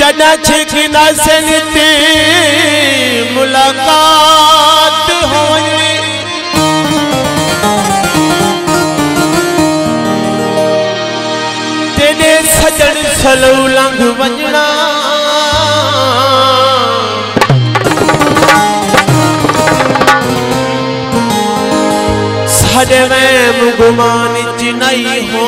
जॾहिं छिकिना सनते मुलाक़ात हो वञे तेॾे सजण सलो लंघ वञणा साॾे वहम गुमान च नहीं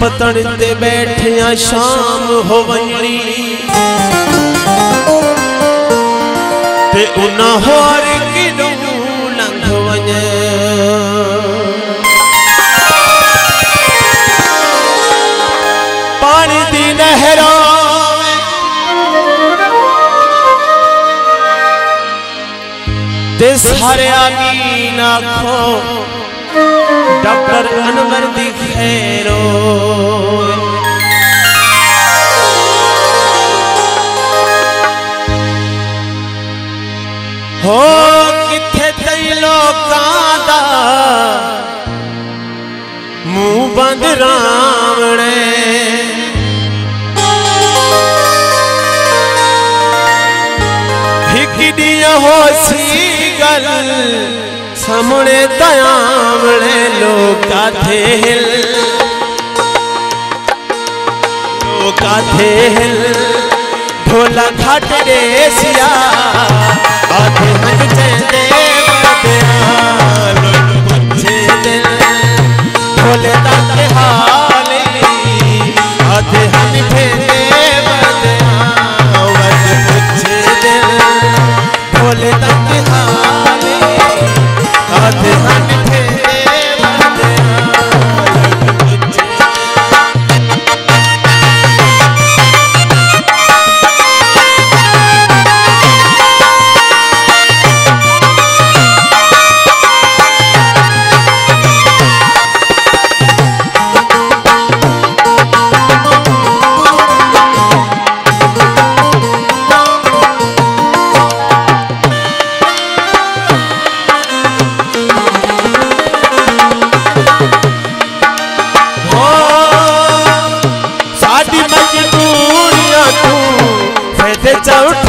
ਪਤਣ ਤੇ ਬੈਠਿਆ ਸ਼ਾਮ ਹੋਵਣੀ ਤੇ ਉਹਨਾਂ ਹੋਰ ਕਿਦੋਂ ਲੰਘ ਪਾਣੀ ਦੀ ਨਹਿਰਾਂ ਤੇ ਸਾਰਿਆਂ ਦੀ ਨਾਖੋ ਡਾਕਟਰ ਅਨਵਰ ਦੀ अनवर हो किथे तई लोकां मूंह बंद रावणे? हिक ॾींहुं होसी गल सामणे दयावड़े लोका थे हिल लोका थे हिल ढोला घाट देसिया आधे हंज चंदे ta ta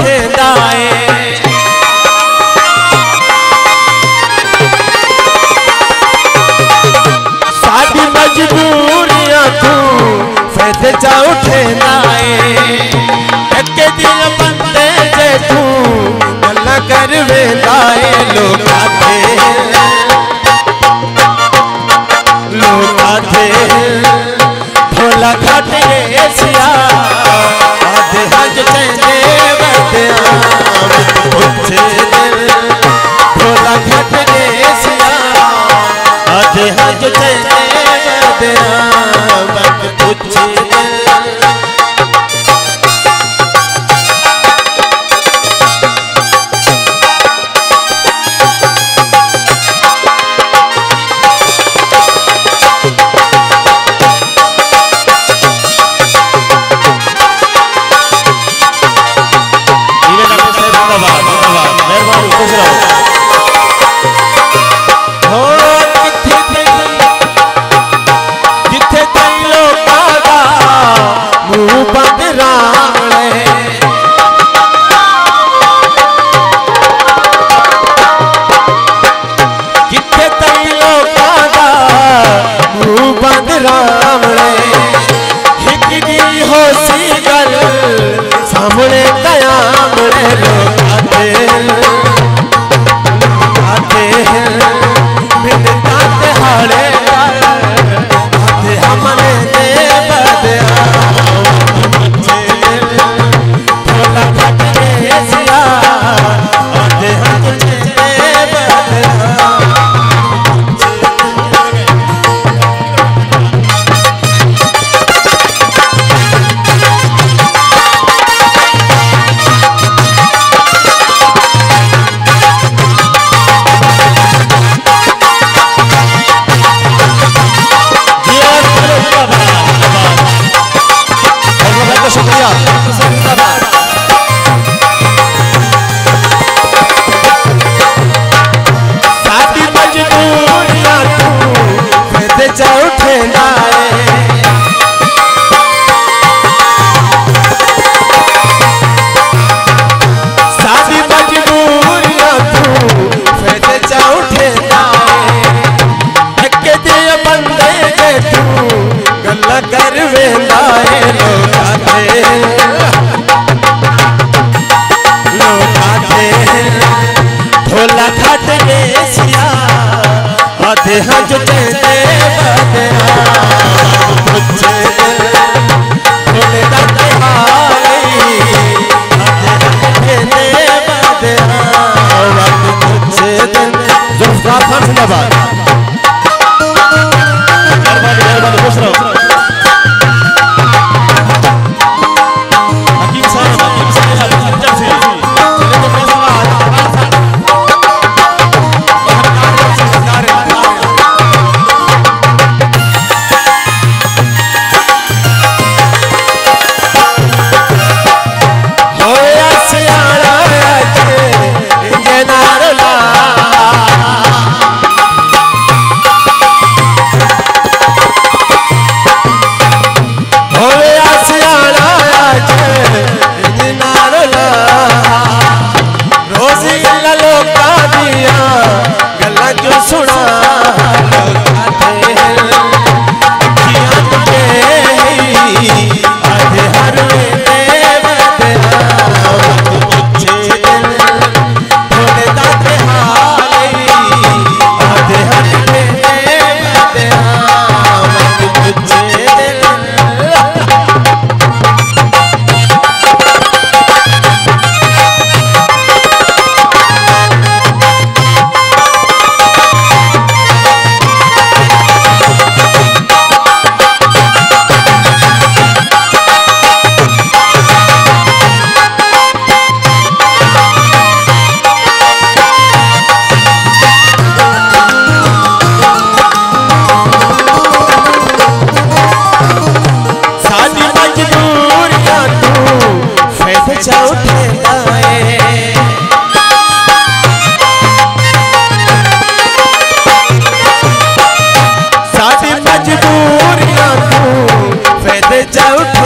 回りこちら हैं doubt.